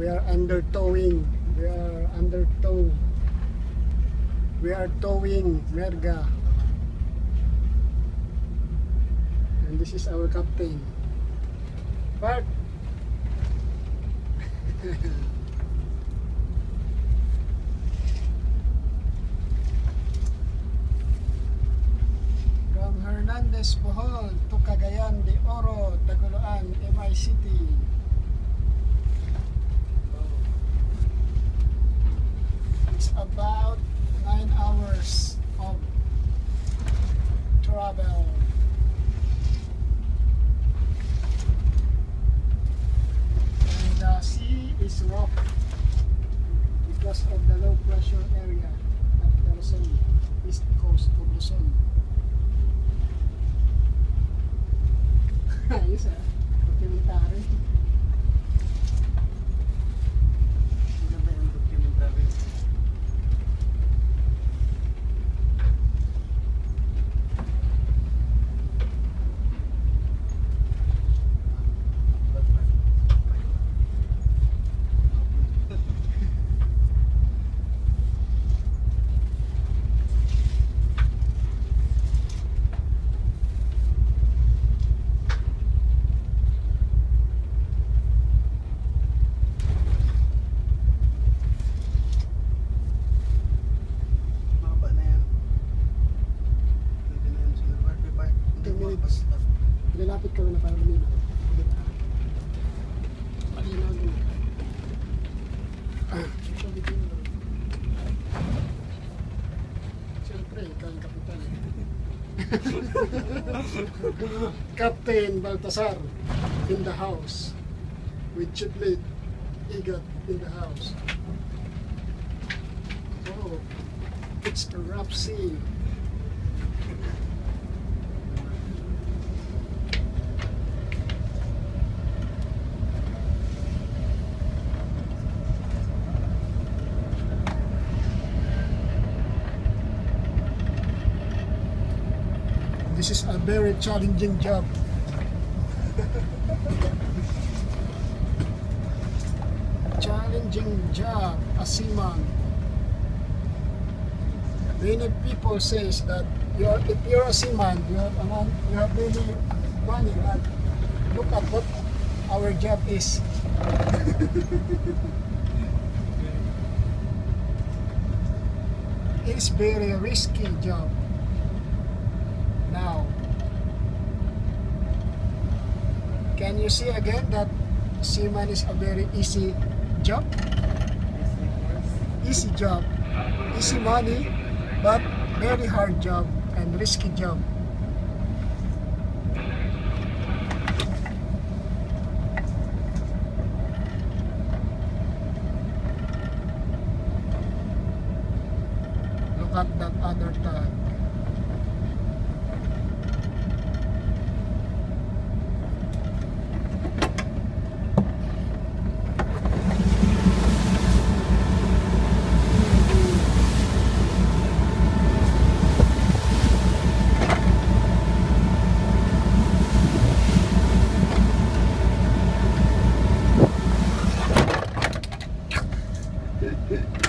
We are under towing. We are under tow. We are towing Merga. And this is our captain. But From Hernandez, Bohol to Cagayan de Oro, Tagoloan, MI City. It's about nine hours of travel. And uh, the sea is rough because of the low pressure area at the Luzon, east coast of Luzon. Hindi Two mo minutes. basta. Lalapit ka na para. Siyempre, ikaw kapitan. Captain Baltasar in the house with Chiplet Igat in the house. Oh, it's a rough sea. This is a very challenging job. challenging job, a seaman. Many people says that you're, if you're a seaman, you have, amount, you have money, but look at what our job is. It's very risky job. Can you see again that seaman is a very easy job? Easy job, easy money, but very hard job and risky job. Look at that other tag. Ha, ha, ha.